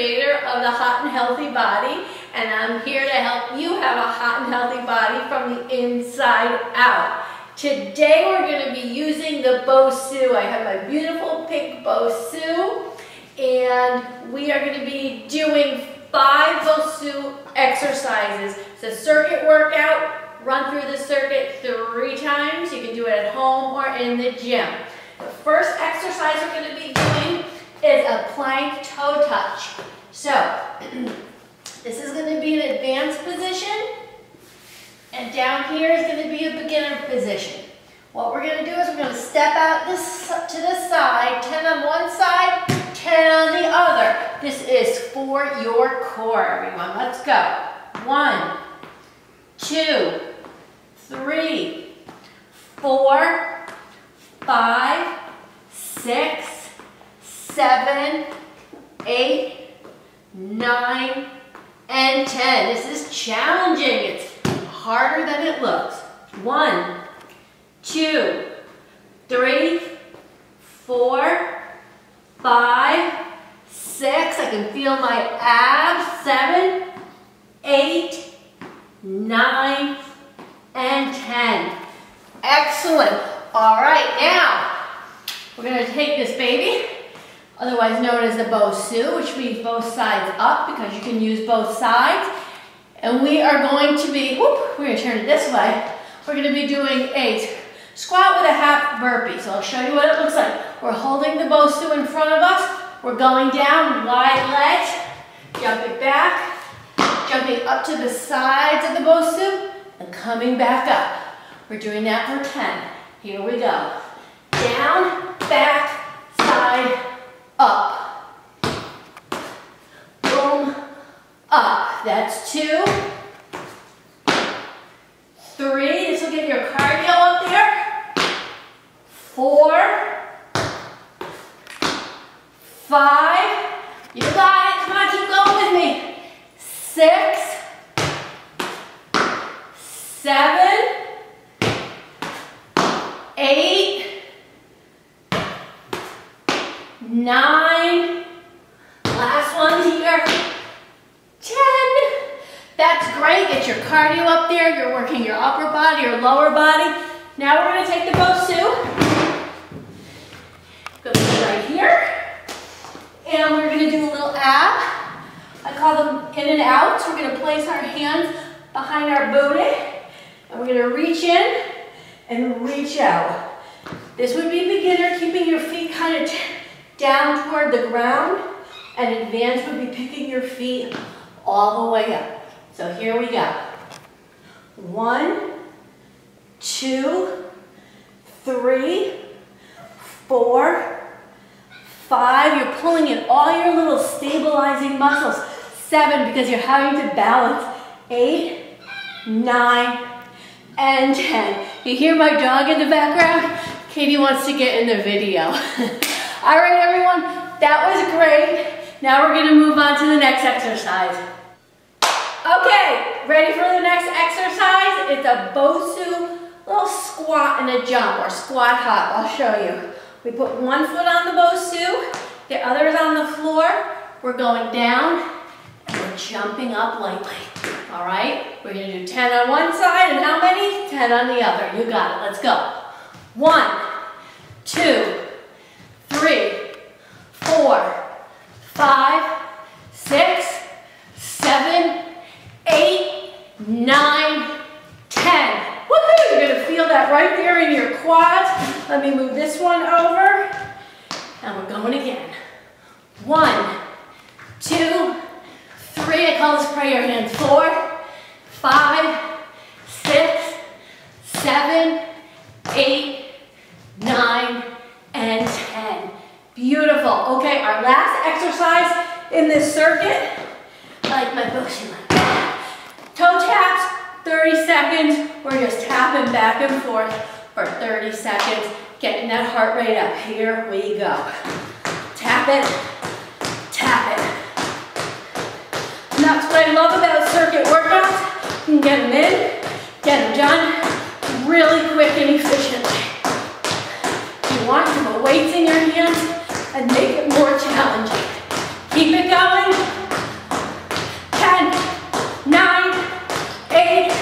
creator of the Hot and Healthy Body, and I'm here to help you have a hot and healthy body from the inside out. Today we're going to be using the Bosu. I have my beautiful pink Bosu, and we are going to be doing five Bosu exercises. It's a circuit workout. Run through the circuit three times. You can do it at home or in the gym. The first exercise we're going to be doing is a plank toe touch. So, this is going to be an advanced position, and down here is going to be a beginner position. What we're going to do is we're going to step out this to the side, 10 on one side, 10 on the other. This is for your core, everyone. Let's go. One, two, three, four, five, six, seven, eight, nine, and 10. This is challenging. It's harder than it looks. One, two, three, four, five, six. I can feel my abs. Seven, eight, nine, and 10. Excellent. All right, now we're gonna take this baby, otherwise known as the Bosu, which means both sides up because you can use both sides. And we are going to be, whoop, we're gonna turn it this way. We're gonna be doing a squat with a half burpee. So I'll show you what it looks like. We're holding the Bosu in front of us. We're going down, wide legs, jumping back, jumping up to the sides of the Bosu, and coming back up. We're doing that for 10. Here we go. Down, back, side, up. Boom, up. That's two. Three, this will get your cardio up there. Four. Five. You got it. Come on, keep going with me. Six. Seven eight, nine, last one here, 10. That's great, get your cardio up there, you're working your upper body, your lower body. Now we're gonna take the Bosu, go right here, and we're gonna do a little ab. I call them in and out. So we're gonna place our hands behind our booty, and we're gonna reach in, and reach out. This would be beginner, keeping your feet kind of down toward the ground, and advance would be picking your feet all the way up. So here we go. One, two, three, four, five. You're pulling in all your little stabilizing muscles. Seven, because you're having to balance. Eight, nine, and 10. You hear my dog in the background? Katie wants to get in the video. All right, everyone, that was great. Now we're gonna move on to the next exercise. Okay, ready for the next exercise? It's a Bosu little squat and a jump, or squat hop, I'll show you. We put one foot on the Bosu, the other is on the floor. We're going down, and we're jumping up lightly. All right, we're gonna do 10 on one side, and how many? 10 on the other. You got it, let's go. One, two, four, five, six, seven, eight, nine, ten. Woohoo! You're gonna feel that right there in your quads. Let me move this one over, and we're going again. One, two, three, I call this prayer hands. Four, five, six, seven, eight, nine, and 10. Beautiful. Okay, last exercise in this circuit, like my books like that. Toe taps, 30 seconds. We're just tapping back and forth for 30 seconds, getting that heart rate up. Here we go. Tap it, tap it. And that's what I love about circuit workouts. You can get them in, get them done really quick and efficiently. If you want, put weights in your hands and make it more challenging. Keep it going. 10, 9, 8,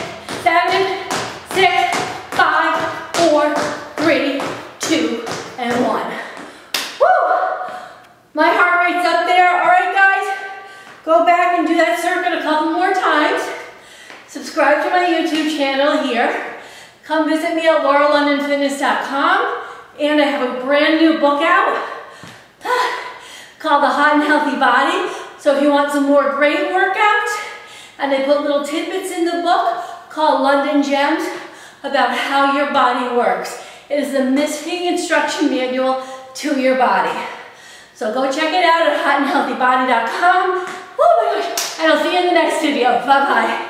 7, 6, 5, 4, 3, 2, and 1. Woo! My heart rate's up there. All right, guys? Go back and do that circuit a couple more times. Subscribe to my YouTube channel here. Come visit me at lauralondonfitness.com. And I have a brand new book out called The Hot and Healthy Body. So if you want some more great workouts, and they put little tidbits in the book called London Gems about how your body works. It is the missing instruction manual to your body. So go check it out at hotandhealthybody.com. Oh my gosh, and I'll see you in the next video. Bye-bye.